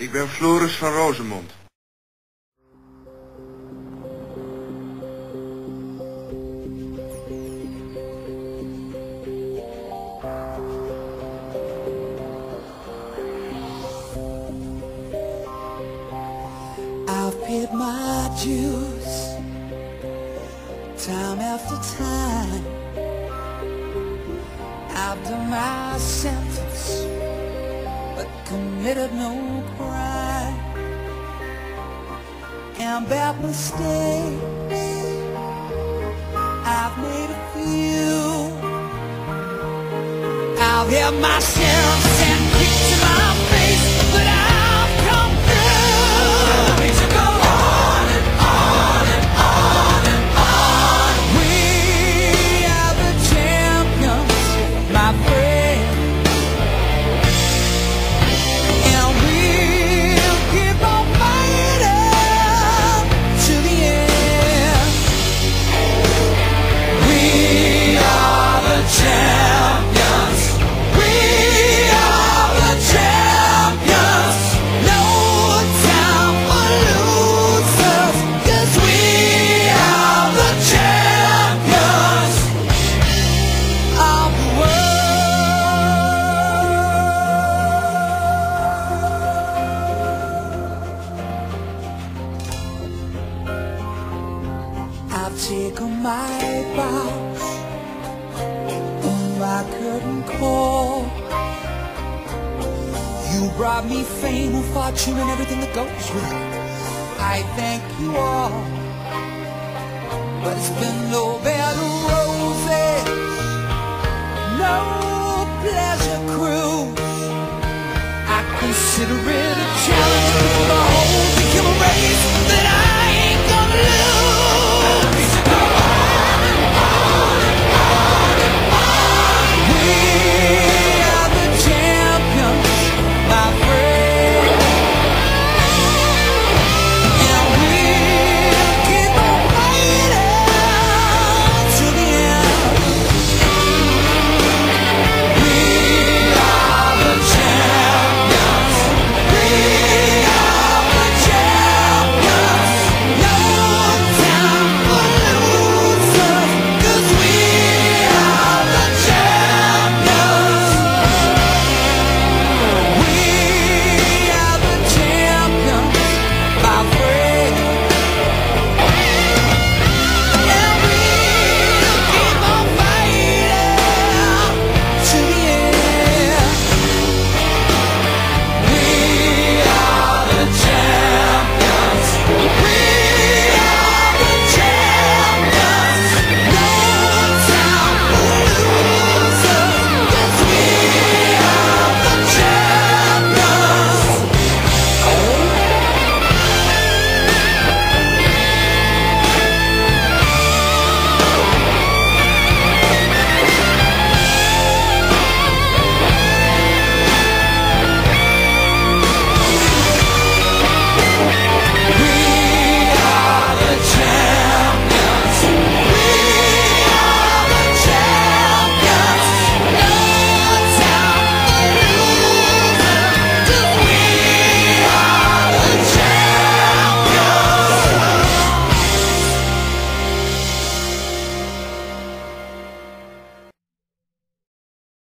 Ik ben Floris van Rosemond. I've paid my dues time after time. I've done my sentence, but committed no crime. And bad mistakes, I've made a few. I've had my share taken my bows on my curtain call. You brought me fame and fortune and everything that goes with it. I thank you all, but it's been no bed of roses, no pleasure cruise. I consider it